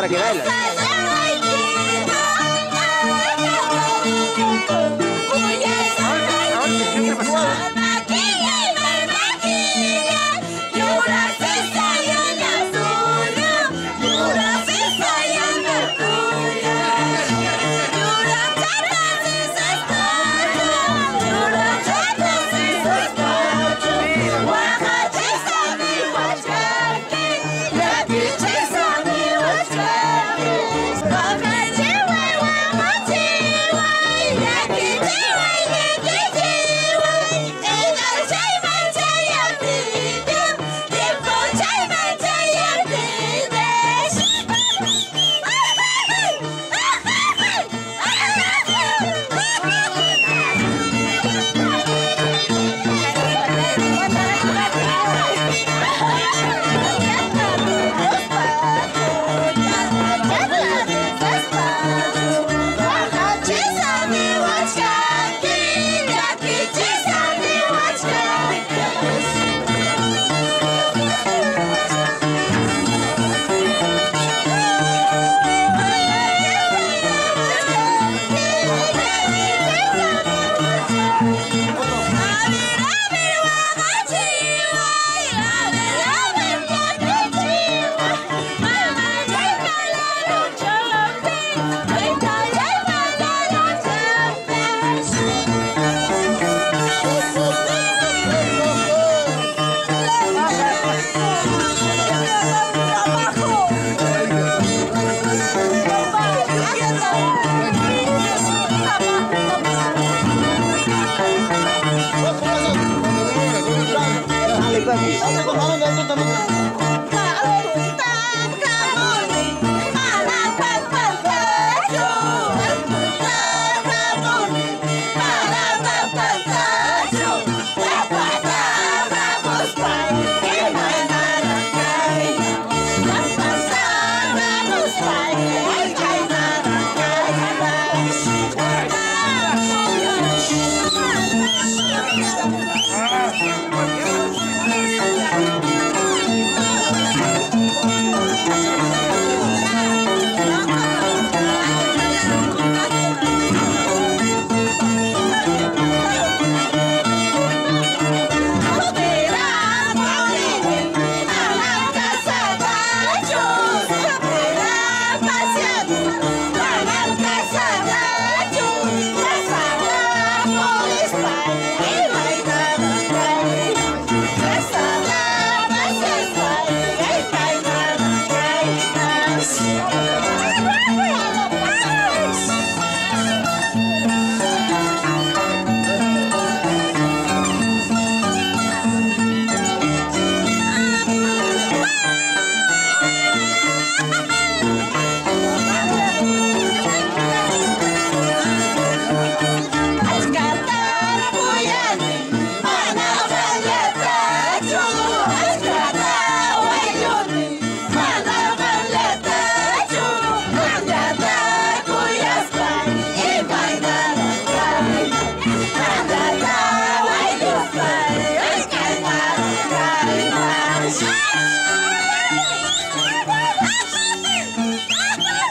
para que baile. Baby. Ako, ako, ako, ako, ako,